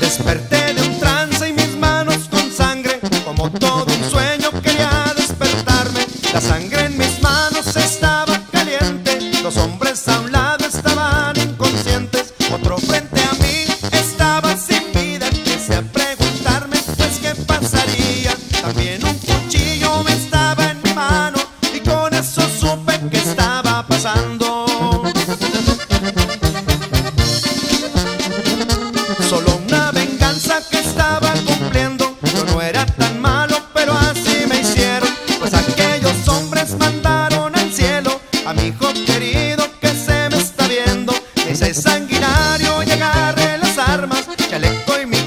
Desperté de un trance y mis manos con sangre, como todo un sueño quería despertarme, la sangre. chaleco y mi